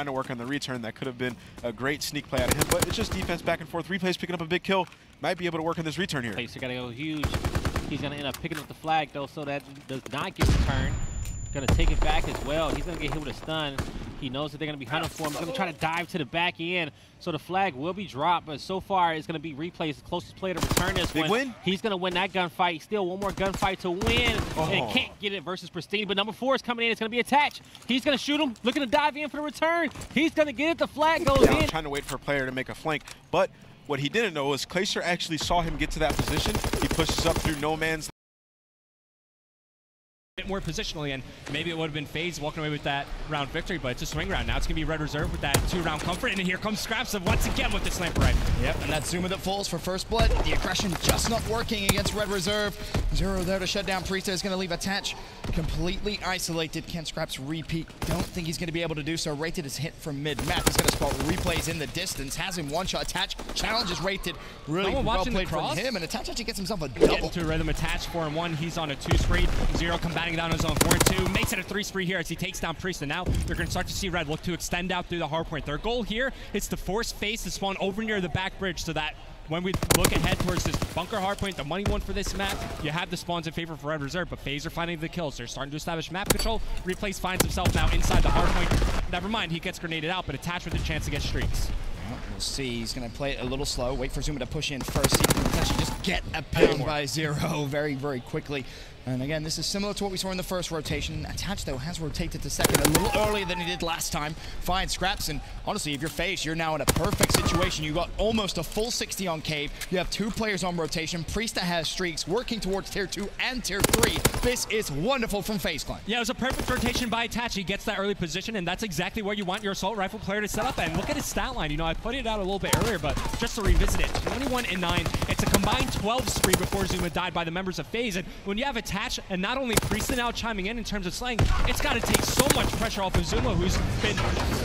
trying to work on the return. That could have been a great sneak play out of him, but it's just defense back and forth. Replay's picking up a big kill. Might be able to work on this return here. Pacer gotta go huge. He's gonna end up picking up the flag though, so that does not get returned. Gonna take it back as well. He's gonna get hit with a stun. He knows that they're gonna be hunting for him. He's gonna try to dive to the back end, so the flag will be dropped. But so far, it's gonna be replays. The closest player to return this Big one. win. He's gonna win that gunfight. Still one more gunfight to win, Oh. and can't get it versus Pristine. But number four is coming in. It's gonna be attached. He's gonna shoot him. Looking to dive in for the return. He's gonna get it. The flag goes down, in. trying to wait for a player to make a flank. But what he didn't know was Clayster actually saw him get to that position. He pushes up through no man's bit more positionally, and maybe it would have been FaZe walking away with that round victory, but it's a swing round. Now it's going to be Red Reserve with that two-round comfort, and here comes Scraps of once again with the sniper rifle. Yep, and that ZooMaa that falls for first blood. The aggression just not working against Red Reserve. Zero there to shut down Priestahh is going to leave Attach completely isolated. Can Scraps repeat? Don't think he's going to be able to do so. Rated is hit from mid. Matt is going to spot replays in the distance. Has him one shot. Attach challenges Rated. Really Someone well played from him, and Attach actually gets himself a Getting double. to rhythm attached four and one. He's on a two spree. Zero combating down his own four and two. Makes it a three spree here as he takes down Priest. And now they're going to start to see Red look to extend out through the hard point. Their goal here is to force FaZe to spawn over near the back bridge so that when we look ahead towards this bunker hardpoint, the money one for this map, you have the spawns in favor for Red Reserve, but FaZe are finding the kills. They're starting to establish map control. Replays finds himself now inside the hardpoint. Never mind, he gets grenaded out, but attached with a chance to get streaks. We'll see. He's going to play it a little slow. Wait for ZooMaa to push in first. He can potentially just get a pound by zero very, very quickly. And again, this is similar to what we saw in the first rotation. Attach, though, has rotated to second a little earlier than he did last time. Fine scraps, and honestly, if you're faced, you're now in a perfect situation. You got almost a full 60 on Cave. You have two players on rotation. Priestahh has streaks, working towards tier 2 and tier 3. This is wonderful from FaZe Clan. Yeah, it was a perfect rotation by Attach. He gets that early position, and that's exactly where you want your assault rifle player to set up. And look at his stat line. You know, I put it out a little bit earlier, but just to revisit it, 21 and 9. It's a combined 12 spree before ZooMaa died by the members of FaZe. And when you have Attach, and not only Priestahh now chiming in in terms of slaying, it's got to take so much pressure off of ZooMaa, who's been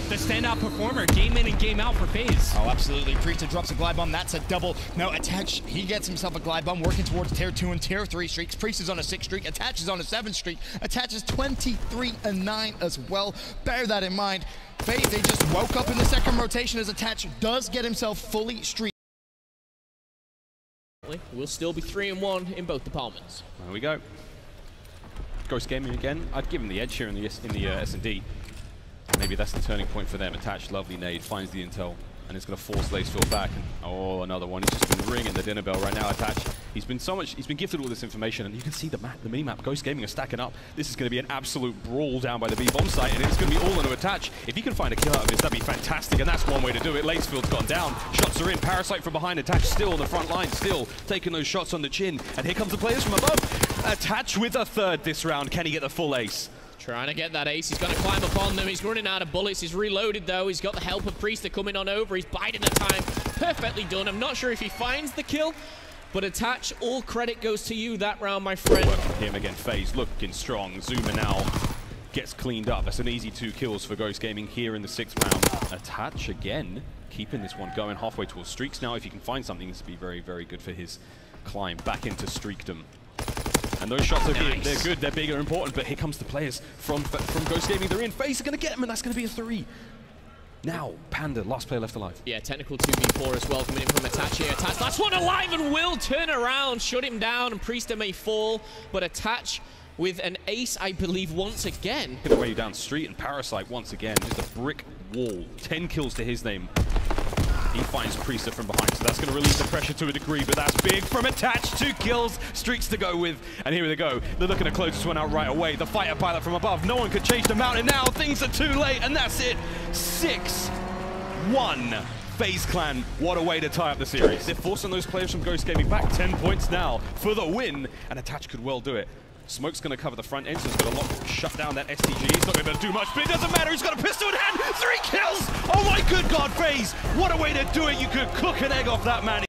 the standout performer game in and game out for FaZe. Oh, absolutely. Priestahh drops a glide bomb. That's a double. No, Attach, he gets himself a glide bomb, working towards tier 2 and tier 3 streaks. Priest is on a 6 streak. Attach is on a 7 streak. Attach is 23 and 9 as well. Bear that in mind. FaZe, they just woke up in the second rotation as Attach does get himself fully streaked. We'll still be 3 and 1 in both departments. There we go. Ghost Gaming again. I'd give him the edge here in the in the uh, S&D. Maybe that's the turning point for them. Attached, lovely nade, finds the intel, and it's going to force Lacefield back. And, oh, another one. He's just been ringing the dinner bell right now. Attached. He's been so much. He's been gifted all this information, and you can see the map, the mini map. Ghost Gaming are stacking up. This is going to be an absolute brawl down by the B bomb site, and it's going to be all into Attach. If he can find a kill out of this, that'd be fantastic, and that's one way to do it. Lacefield's gone down. Shots are in. Parasite from behind. Attach still on the front line, still taking those shots on the chin. And here comes the players from above. Attach with a third this round. Can he get the full ace? Trying to get that ace. He's going to climb upon them. He's running out of bullets. He's reloaded, though. He's got the help of Priester coming on over. He's biding the time. Perfectly done. I'm not sure if he finds the kill, but attach, all credit goes to you that round, my friend. Him again, FaZe looking strong. ZooMaa now gets cleaned up. That's an easy two kills for Ghost Gaming here in the sixth round. Attach again, keeping this one going halfway towards streaks now. If he can find something, this would be very, very good for his climb back into streakdom. And those shots are Nice. they're good, they're big, they're important, but here comes the players from from Ghost Gaming. They're in. FaZe are going to get him, and that's going to be a three. Now, Panda, last player left alive. Yeah, technical 2v4 as well coming in from Attach here. Attach, last one alive and will turn around, shut him down, and Priester may fall, but Attach with an ace, I believe, once again. Hit away down street, and Parasite once again, just a brick wall. 10 kills to his name. He finds Priester from behind, so that's going to release the pressure to a degree, but that's big from Attach. Two kills, streaks to go with, and here they go. They're looking to close this one out right away. The fighter pilot from above, no one could change the mountain now. Things are too late, and that's it. 6-1. FaZe Clan, what a way to tie up the series. They're forcing those players from Ghost Gaming back 10 points now for the win, and Attach could well do it. Smoke's going to cover the front end, so he's going to lock, shut down that STG. He's not going to do much, but it doesn't matter. He's got a pistol in good God, FaZe. What a way to do it. You could cook an egg off that man.